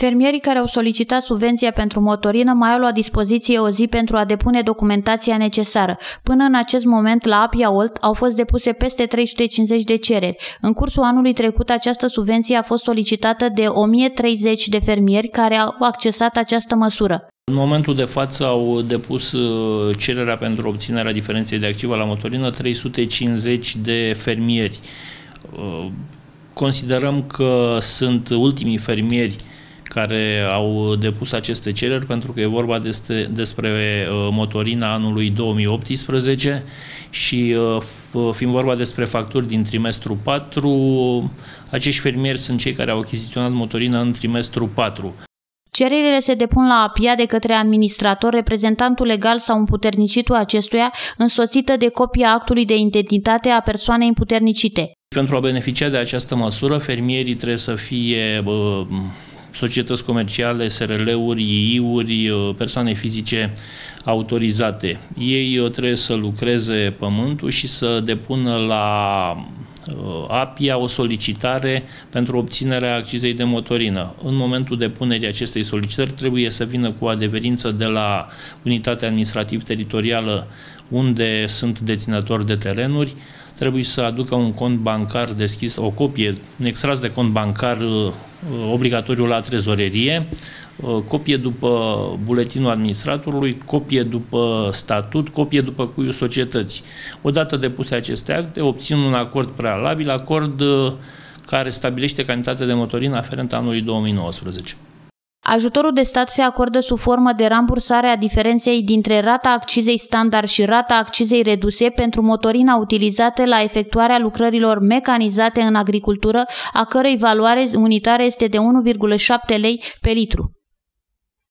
Fermierii care au solicitat subvenția pentru motorină mai au la dispoziție o zi pentru a depune documentația necesară. Până în acest moment, la Apia Olt au fost depuse peste 350 de cereri. În cursul anului trecut, această subvenție a fost solicitată de 1030 de fermieri care au accesat această măsură. În momentul de față au depus uh, cererea pentru obținerea diferenței de activă la motorină 350 de fermieri. Uh, considerăm că sunt ultimii fermieri care au depus aceste cereri pentru că e vorba despre, despre uh, motorina anului 2018 și fiind vorba despre facturi din trimestru 4, acești fermieri sunt cei care au achiziționat motorina în trimestru 4. Cererile se depun la APIA de către administrator, reprezentantul legal sau împuternicitul acestuia, însoțită de copia actului de identitate a persoanei împuternicite. Pentru a beneficia de această măsură, fermierii trebuie să fie bă, societăți comerciale, SRL-uri, II-uri, persoane fizice autorizate. Ei trebuie să lucreze pământul și să depună la Uh, APIA o solicitare pentru obținerea accizei de motorină. În momentul depunerii acestei solicitări trebuie să vină cu adeverință de la unitatea administrativ-teritorială unde sunt deținători de terenuri, trebuie să aducă un cont bancar deschis, o copie, un extras de cont bancar uh, obligatoriu la trezorerie, uh, copie după buletinul administratorului, copie după statut, copie după cuiul societății. Odată depuse aceste acte, obțin un acord prealabil, acord uh, care stabilește cantitatea de motorină aferentă anului 2019. Ajutorul de stat se acordă sub formă de rambursare a diferenței dintre rata accizei standard și rata accizei reduse pentru motorina utilizată la efectuarea lucrărilor mecanizate în agricultură, a cărei valoare unitară este de 1,7 lei pe litru.